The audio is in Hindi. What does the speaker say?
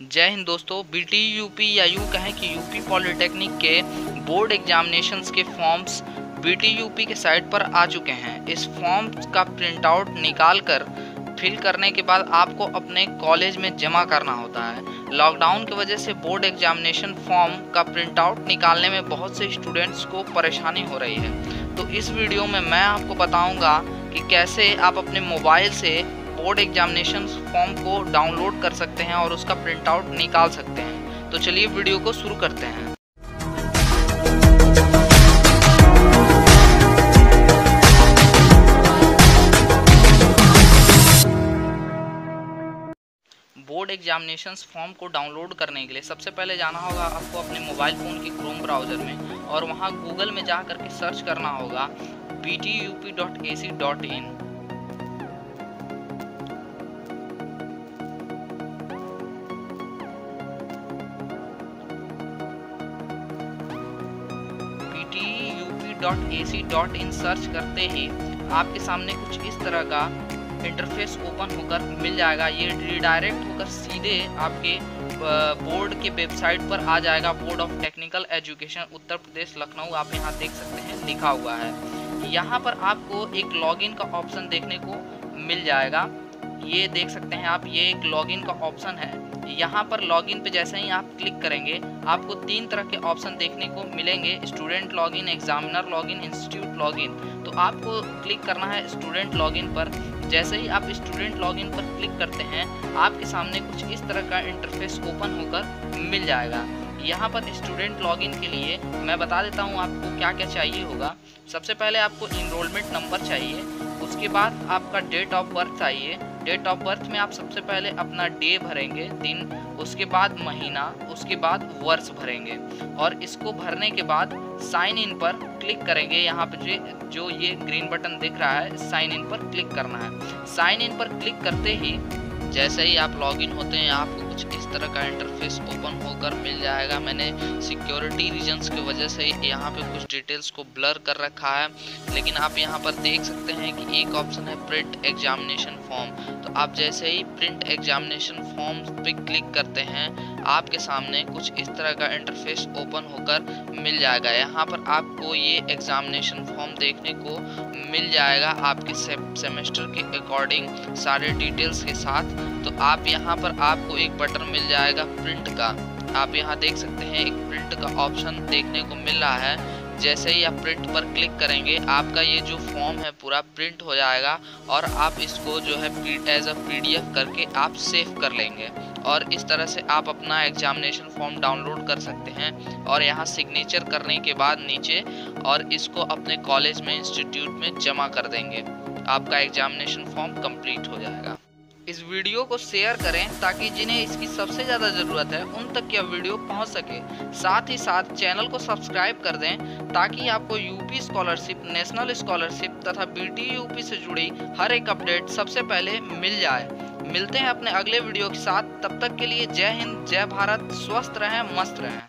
जय हिंद दोस्तों बी टी यूपी या यूँ कहें कि यूपी पॉलिटेक्निक के बोर्ड एग्जामिनेशंस के फॉर्म्स बी टी यूपी के साइट पर आ चुके हैं। इस फॉर्म का प्रिंट आउट निकाल कर फिल करने के बाद आपको अपने कॉलेज में जमा करना होता है। लॉकडाउन की वजह से बोर्ड एग्जामिनेशन फॉर्म का प्रिंट आउट निकालने में बहुत से स्टूडेंट्स को परेशानी हो रही है। तो इस वीडियो में मैं आपको बताऊँगा कि कैसे आप अपने मोबाइल से बोर्ड एग्जामिनेशन फॉर्म को डाउनलोड कर सकते हैं और उसका प्रिंट आउट निकाल सकते हैं। तो चलिए वीडियो को शुरू करते हैं। बोर्ड एग्जामिनेशन फॉर्म को डाउनलोड करने के लिए सबसे पहले जाना होगा आपको अपने मोबाइल फ़ोन के क्रोम ब्राउज़र में और वहाँ गूगल में जा करके सर्च करना होगा B T U P dot A C dot in in search करते ही। आपके सामने कुछ इस तरह का इंटरफेस ओपन होकर मिल जाएगा। ये रिडायरेक्ट होकर सीधे आपके बोर्ड के वेबसाइट पर आ जाएगा। Board of Technical Education Uttar Pradesh, Lucknow. आप यहाँ देख सकते हैं, लिखा हुआ है। यहाँ पर आपको एक लॉगिन का ऑप्शन देखने को मिल जाएगा। ये देख सकते हैं आप, ये एक लॉगिन का ऑप्शन है। यहाँ पर लॉगिन पे जैसे ही आप क्लिक करेंगे, आपको तीन तरह के ऑप्शन देखने को मिलेंगे student login examiner login institute login तो आपको क्लिक करना है स्टूडेंट लॉगिन पर। जैसे ही आप स्टूडेंट लॉगिन पर क्लिक करते हैं, आपके सामने कुछ इस तरह का इंटरफेस ओपन होकर मिल जाएगा। यहाँ पर स्टूडेंट लॉगिन के लिए मैं बता देता हूँ आपको क्या क्या चाहिए होगा। सबसे पहले आपको इनरोलमेंट नंबर चाहिए। उसके बाद आपका डेट ऑफ़ बर्थ चाहिए डेट ऑफ़ बर्थ में आप सबसे पहले अपना डे भरेंगे, दिन, उसके बाद महीना, उसके बाद वर्ष भरेंगे। और इसको भरने के बाद साइन इन पर क्लिक करेंगे। यहाँ पे जो ये ग्रीन बटन दिख रहा है साइन इन पर क्लिक करना है। साइन इन पर क्लिक करते ही जैसे ही आप लॉगिन होते हैं, आपको कुछ इस तरह का इंटरफेस ओपन होकर मिल जाएगा। मैंने सिक्योरिटी रीजंस की वजह से यहाँ पे कुछ डिटेल्स को ब्लर कर रखा है। लेकिन आप यहाँ पर देख सकते हैं कि एक ऑप्शन है प्रिंट एग्जामिनेशन फॉर्म तो आप जैसे ही प्रिंट एग्जामिनेशन फॉर्म पे क्लिक करते हैं आपके सामने कुछ इस तरह का इंटरफेस ओपन होकर मिल जाएगा। यहाँ पर आपको ये एग्जामिनेशन फॉर्म देखने को मिल जाएगा आपके से, सेमेस्टर के अकॉर्डिंग सारे डिटेल्स के साथ। तो आप यहाँ पर आपको एक बटन मिल जाएगा प्रिंट का। आप यहाँ देख सकते हैं एक प्रिंट का ऑप्शन देखने को मिल रहा है। जैसे ही आप प्रिंट पर क्लिक करेंगे, आपका ये जो फॉर्म है पूरा प्रिंट हो जाएगा और आप इसको जो है एज अ पीडीएफ करके आप सेव कर लेंगे। और इस तरह से आप अपना एग्जामिनेशन फॉर्म डाउनलोड कर सकते हैं और यहाँ सिग्नेचर करने के बाद नीचे और इसको अपने कॉलेज में इंस्टीट्यूट में जमा कर देंगे। आपका एग्जामिनेशन फॉर्म कंप्लीट हो जाएगा। इस वीडियो को शेयर करें ताकि जिन्हें इसकी सबसे ज़्यादा ज़रूरत है, उन तक यह वीडियो पहुँच सके। साथ ही साथ चैनल को सब्सक्राइब कर दें ताकि आपको यूपी स्कॉलरशिप नेशनल स्कॉलरशिप तथा बी यूपी से जुड़ी हर एक अपडेट सबसे पहले मिल जाए। मिलते हैं अपने अगले वीडियो के साथ। तब तक के लिए जय हिंद, जय भारत, स्वस्थ रहें, मस्त रहें।